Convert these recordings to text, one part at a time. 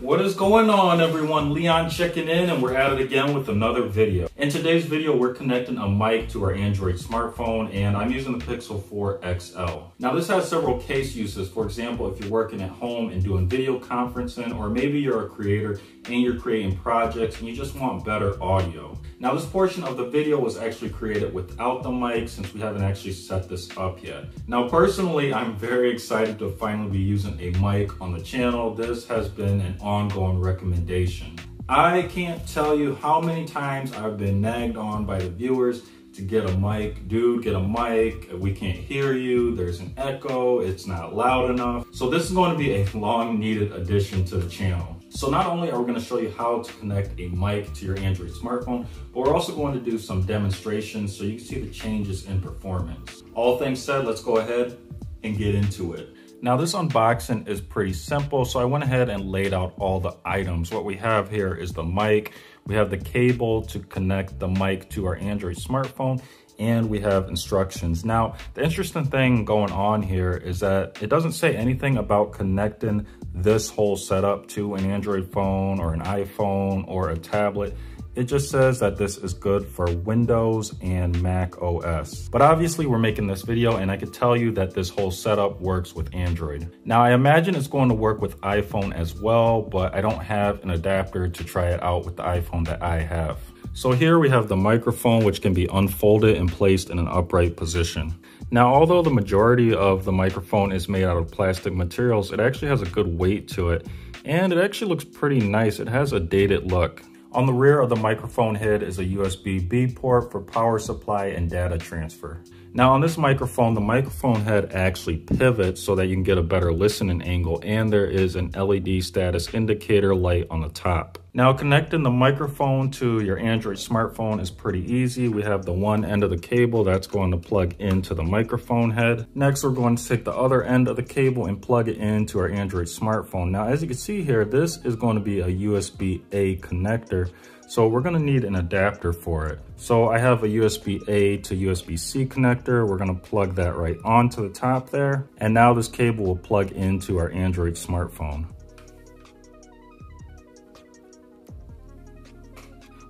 What is going on everyone? Leon checking in and we're at it again with another video. In today's video, we're connecting a mic to our Android smartphone and I'm using the Pixel 4 XL. Now this has several case uses. For example, if you're working at home and doing video conferencing, or maybe you're a creator and you're creating projects and you just want better audio. Now this portion of the video was actually created without the mic since we haven't actually set this up yet. Now personally, I'm very excited to finally be using a mic on the channel. This has been an ongoing recommendation. I can't tell you how many times I've been nagged on by the viewers to get a mic. Dude, get a mic. We can't hear you. There's an echo. It's not loud enough. So this is going to be a long needed addition to the channel. So not only are we gonna show you how to connect a mic to your Android smartphone, but we're also going to do some demonstrations so you can see the changes in performance. All things said, let's go ahead and get into it. Now this unboxing is pretty simple, so I went ahead and laid out all the items. What we have here is the mic, we have the cable to connect the mic to our Android smartphone, and we have instructions. Now, the interesting thing going on here is that it doesn't say anything about connecting this whole setup to an Android phone or an iPhone or a tablet. It just says that this is good for Windows and Mac OS. But obviously we're making this video and I can tell you that this whole setup works with Android. Now I imagine it's going to work with iPhone as well, but I don't have an adapter to try it out with the iPhone that I have. So here we have the microphone, which can be unfolded and placed in an upright position. Now, although the majority of the microphone is made out of plastic materials, it actually has a good weight to it, and it actually looks pretty nice. It has a dated look. On the rear of the microphone head is a USB-B port for power supply and data transfer. Now on this microphone, the microphone head actually pivots so that you can get a better listening angle and there is an LED status indicator light on the top. Now connecting the microphone to your Android smartphone is pretty easy. We have the one end of the cable that's going to plug into the microphone head. Next, we're going to take the other end of the cable and plug it into our Android smartphone. Now, as you can see here, this is going to be a USB-A connector. So we're gonna need an adapter for it. So I have a USB-A to USB-C connector. We're gonna plug that right onto the top there. And now this cable will plug into our Android smartphone.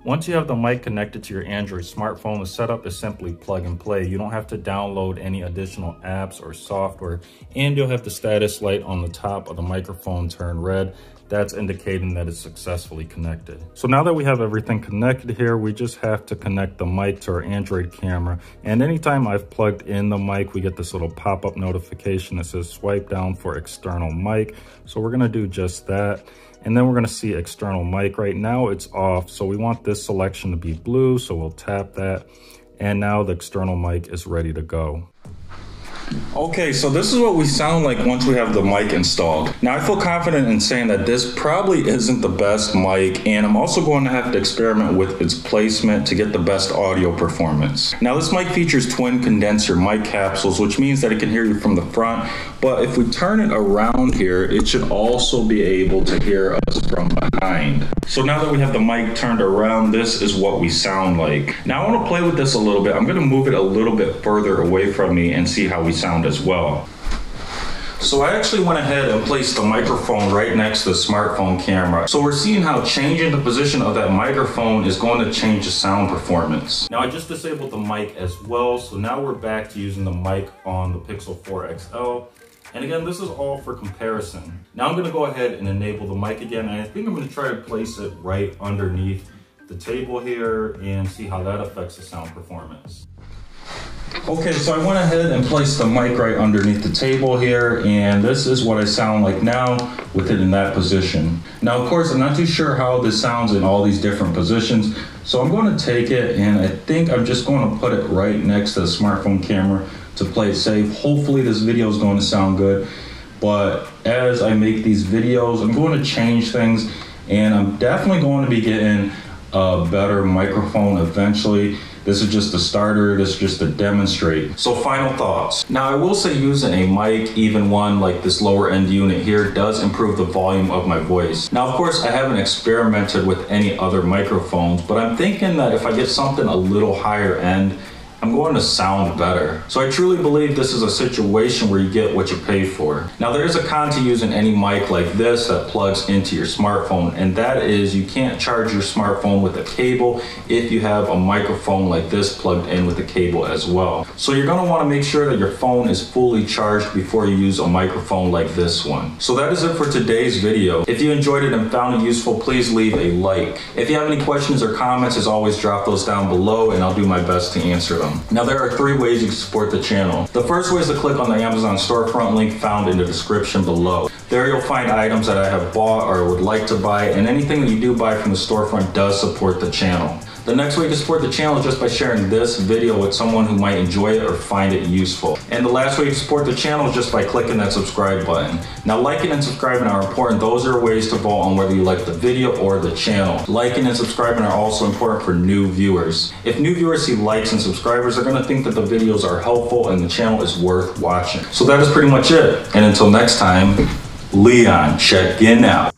Once you have the mic connected to your Android smartphone, the setup is simply plug and play. You don't have to download any additional apps or software, and you'll have the status light on the top of the microphone turn red. That's indicating that it's successfully connected. So now that we have everything connected here, we just have to connect the mic to our Android camera. And anytime I've plugged in the mic, we get this little pop-up notification that says swipe down for external mic. So we're gonna do just that. And then we're gonna see external mic. Right now it's off, so we want this selection to be blue, so we'll tap that. And now the external mic is ready to go. Okay, so this is what we sound like once we have the mic installed. Now I feel confident in saying that this probably isn't the best mic and I'm also going to have to experiment with its placement to get the best audio performance. Now this mic features twin condenser mic capsules which means that it can hear you from the front but if we turn it around here it should also be able to hear us from behind. So now that we have the mic turned around this is what we sound like. Now I want to play with this a little bit. I'm going to move it a little bit further away from me and see how we sound as well. So I actually went ahead and placed the microphone right next to the smartphone camera. So we're seeing how changing the position of that microphone is going to change the sound performance. Now I just disabled the mic as well. So now we're back to using the mic on the Pixel 4 XL. And again, this is all for comparison. Now I'm gonna go ahead and enable the mic again. And I think I'm gonna try to place it right underneath the table here and see how that affects the sound performance. Okay, so I went ahead and placed the mic right underneath the table here, and this is what I sound like now with it in that position. Now, of course, I'm not too sure how this sounds in all these different positions, so I'm going to take it and I think I'm just going to put it right next to the smartphone camera to play it safe. Hopefully this video is going to sound good, but as I make these videos, I'm going to change things, and I'm definitely going to be getting a better microphone eventually. This is just a starter, this is just to demonstrate. So final thoughts. Now I will say using a mic, even one like this lower end unit here, does improve the volume of my voice. Now of course I haven't experimented with any other microphones, but I'm thinking that if I get something a little higher end, I'm going to sound better. So I truly believe this is a situation where you get what you pay for. Now there is a con to using any mic like this that plugs into your smartphone and that is you can't charge your smartphone with a cable if you have a microphone like this plugged in with a cable as well. So you're going to want to make sure that your phone is fully charged before you use a microphone like this one. So that is it for today's video. If you enjoyed it and found it useful, please leave a like. If you have any questions or comments, as always, drop those down below and I'll do my best to answer Now there are three ways you can support the channel. The first way is to click on the Amazon storefront link found in the description below. There you'll find items that I have bought or would like to buy and anything that you do buy from the storefront does support the channel. The next way to support the channel is just by sharing this video with someone who might enjoy it or find it useful. And the last way to support the channel is just by clicking that subscribe button. Now liking and subscribing are important. Those are ways to vote on whether you like the video or the channel. Liking and subscribing are also important for new viewers. If new viewers see likes and subscribers, they're gonna think that the videos are helpful and the channel is worth watching. So that is pretty much it. And until next time, Leon, check in out.